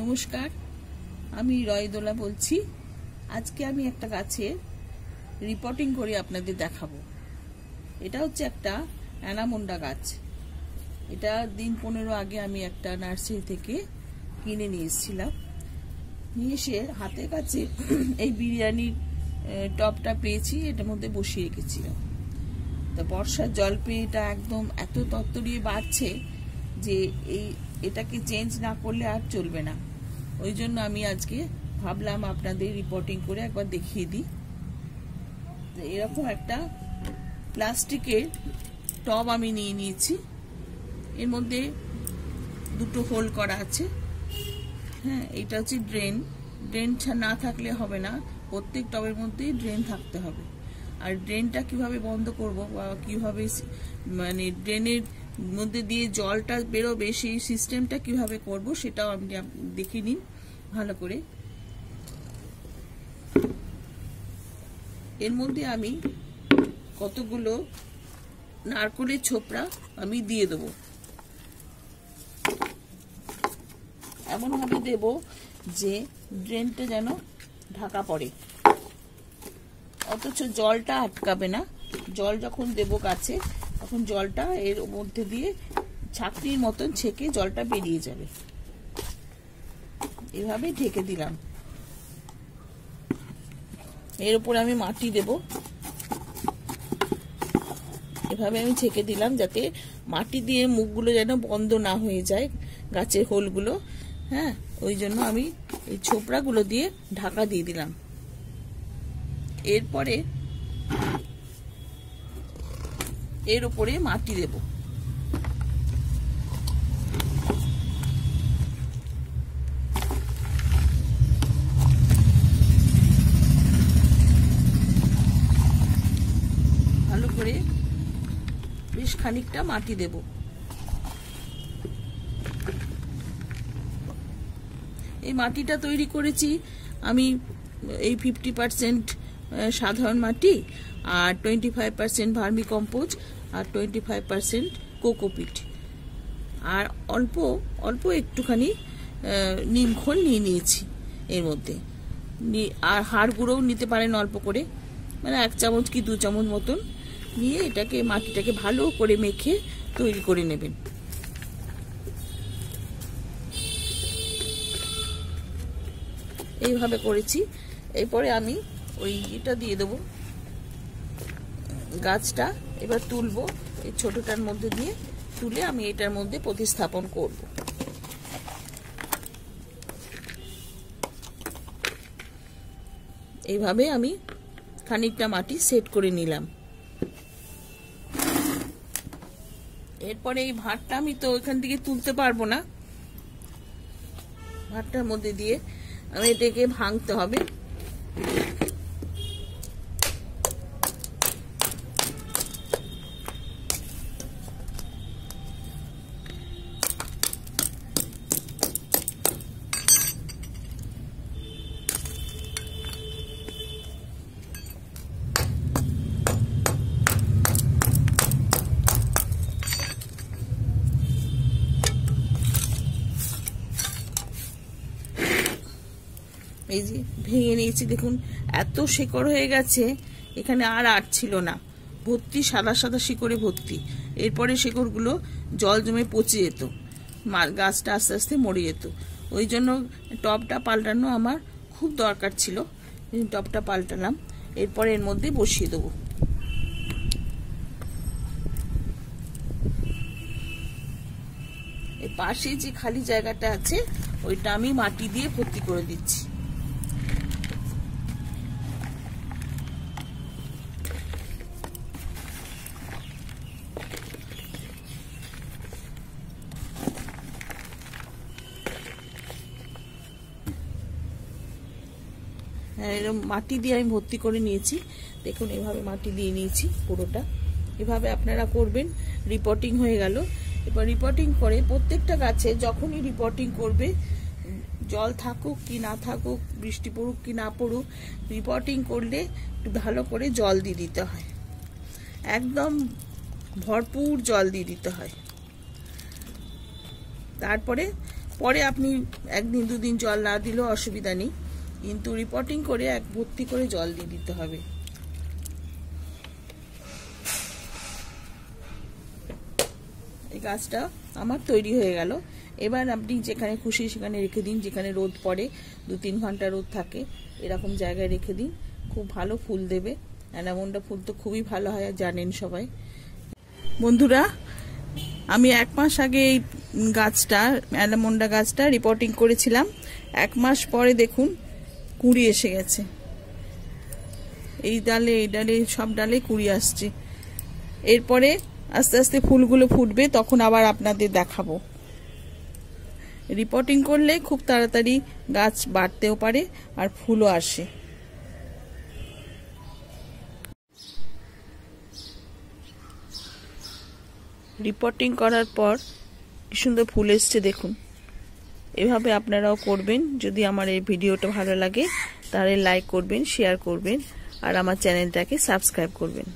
নমস্কার, আমি রয়দোলা বলছি। আজকে আমি একটা গাছে রিপোর্টিং করে, আপনাদের দেখাবো। এটা হচ্ছে একটা অ্যানামুন্ডা গাছ। এটা দিন পনেরো আগে আমি একটা নার্সারি থেকে কিনে নিয়ে এসেছিলাম। নিয়ে এসে হাতের কাছে এই বিরিয়ানির টপটা পেয়েছি, এটার মধ্যে বসিয়ে রেখেছিলাম। তা বর্ষার জল পেয়ে এটা একদম এত তত্তরিয়ে বাড়ছে যে এই এটাকে চেঞ্জ না করলে আর চলবে না। ওই জন্য আমি আজকে ভাবলাম আপনাদের রিপোর্টিং করে একবার দেখিয়ে দিই। এরকম একটা প্লাস্টিকের টব আমি নিয়ে নিয়েছি। এর মধ্যে দুটো হোল করা আছে। হ্যাঁ এটা হচ্ছে ড্রেন ড্রেন না থাকলে হবে না। প্রত্যেক টবের মধ্যেই ড্রেন থাকতে হবে। আর ড্রেনটা কীভাবে বন্ধ করব বা কীভাবে মানে ড্রেনের মধ্যে দিয়ে জলটা বেরোবে, সেই সিস্টেমটা কীভাবে করব সেটাও আপনি দেখে নিন, ভালো করে। এর মধ্যে আমি কতগুলো নারকলের ছোপড়া আমি দিয়ে দেবো। এমনভাবে দেব যে ড্রেনটা যেন ঢাকা পড়ে। অথচ জলটা আটকাবে না। জল যখন দেব গাছে তখন জলটা এর মধ্যে দিয়ে ছাকনির মতন ছেঁকে জলটা বেরিয়ে যাবে। এভাবে ঢেকে দিলাম। এর উপরে আমি মাটি দেব। এভাবে আমি ছেঁকে দিলাম যাতে মাটি দিয়ে মুখগুলো যেন বন্ধ না হয়ে যায় গাছের হোলগুলো। হ্যাঁ ওই জন্য আমি এই ছোপড়াগুলো দিয়ে ঢাকা দিয়ে দিলাম। এরপরে এর উপরে মাটি দেব। ভালো করে বেশ খানিকটা মাটি দেব। এই মাটিটা তৈরি করেছি আমি এই ফিফটি পার্সেন্ট সাধারণ মাটি আর twenty five percent vermicompost আর টোয়েন্টি ফাইভ পার্সেন্ট কোকোপিট। আর অল্প অল্প একটুখানি নিমখোল নিয়ে নিয়েছি এর মধ্যে। আর হাড় গুঁড়োও নিতে পারেন অল্প করে। মানে এক চামচ কি দু চামচ মতন নিয়ে এটাকে, মাটিটাকে ভালো করে মেখে তৈরি করে নেবেন। এইভাবে করেছি। এরপরে আমি ওই এটা দিয়ে দেবো। গাছটা এবার তুলবো, এই ছোটটার মধ্যে দিয়ে তুলে আমি এটার মধ্যে প্রতিস্থাপন করব। এইভাবে আমি খানিকটা মাটি সেট করে নিলাম। এরপরে এই ভাতটা আমি তো ওইখান থেকে তুলতে পারব না। ভাতটার মধ্যে দিয়ে আমি এটাকে ভাঙতে হবে। এই যে ভেঙে নিয়েছি, দেখুন, এত শিকড় হয়ে গেছে, এখানে আর আট ছিল না। ভর্তি, সাদা সাদা শিকড়ে ভর্তি। এরপরে শিকড়গুলো জল জমে পচে যেত গাছটা আস্তে আস্তে মরে যেত। ওই জন্য টবটা পাল্টানো আমার খুব দরকার ছিল টবটা পাল্টালাম। এরপরে এর মধ্যে বসিয়ে দেবো। পাশে যে খালি জায়গাটা আছে, ওইটা আমি মাটি দিয়ে ভর্তি করে দিচ্ছি। এরকম মাটি দিয়ে আমি ভর্তি করে নিয়েছি। দেখুন, এভাবে মাটি দিয়ে নিয়েছি পুরোটা। এভাবে আপনারা করবেন রিপোর্টিং হয়ে গেল। এবার রিপোর্টিং করে প্রত্যেকটা গাছে যখনই রিপোর্টিং করবে, জল থাকুক কি না থাকুক, বৃষ্টি পড়ুক কি না পড়ুক রিপোর্টিং করলে একটু ভালো করে জল দিয়ে দিতে হয়। একদম ভরপুর জল দিয়ে দিতে হয়। তারপরে পরে আপনি একদিন, দুদিন জল না দিলেও অসুবিধা নেই। কিন্তু রিপোর্টিং করে এক ভর্তি করে জল দিয়ে দিতে হবে। এই গাছটা আমার তৈরি হয়ে গেল। এবার আপনি যেখানে খুশি সেখানে রেখে দিন, যেখানে রোদ পড়ে, দু তিন ঘণ্টা রোদ থাকে, এরকম জায়গায় রেখে দিন। খুব ভালো ফুল দেবে। অ্যানামন্ডা ফুল তো খুবই ভালো হয় জানেন সবাই। বন্ধুরা, আমি এক মাস আগে এই গাছটা অ্যানামন্ডা গাছটা রিপোর্টিং করেছিলাম। এক মাস পরে দেখুন, কুড়ি এসে গেছে। এই ডালে এই ডালে, সব ডালে কুড়ি আসছে। এরপরে আস্তে আস্তে ফুলগুলো ফুটবে, তখন আবার আপনাদের দেখাবো। রিপোর্টিং করলে খুব তাড়াতাড়ি গাছ বাড়তেও পারে আর ফুলও আসে। রিপোর্টিং করার পর কি সুন্দর ফুল এসছে, দেখুন। এভাবে আপনারাও করবেন। যদি আমার এই ভিডিওটা ভালো লাগে, তাহলে লাইক করবেন শেয়ার করবেন, আর আমার চ্যানেলটাকে সাবস্ক্রাইব করবেন।